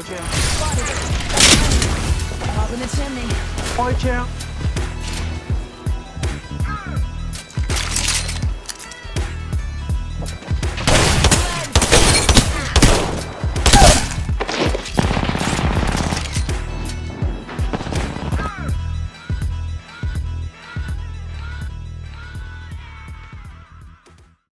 Watch out. Spotted. is in the. Watch out.